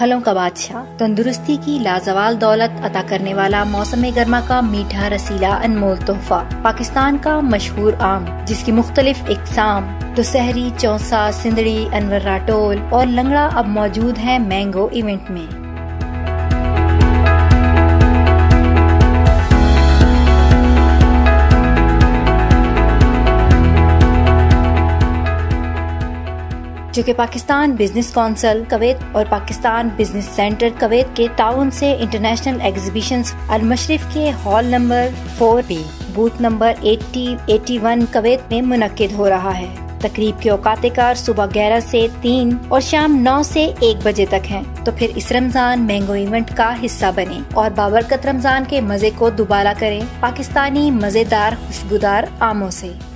फलों का बादशाह। तंदुरुस्ती की लाजवाल दौलत अता करने वाला मौसम गर्मा का मीठा रसीला अनमोल तोहफा, पाकिस्तान का मशहूर आम, जिसकी मुख्तलिफ़ इकसाम, दुसहरी चौसा, सिंदड़ी, अनवर राटोल और लंगड़ा अब मौजूद है मैंगो इवेंट में। जो कि पाकिस्तान बिज़नेस काउंसिल कवैत और पाकिस्तान बिज़नेस सेंटर, कवैत के ताउन से इंटरनेशनल एग्जीबिशन अल मशरफ के hall number four B, booth number 80 81 Kuwait में मुनद हो रहा है तकरीब के औकात कार सुबह ग्यारह से तीन और शाम नौ से एक बजे तक हैं। तो फिर इस रमज़ान मैंगो इवेंट का हिस्सा बने और बाबरकत रमज़ान के मज़े को दुबारा करें पाकिस्तानी मज़ेदार, खुशबूदार आमों से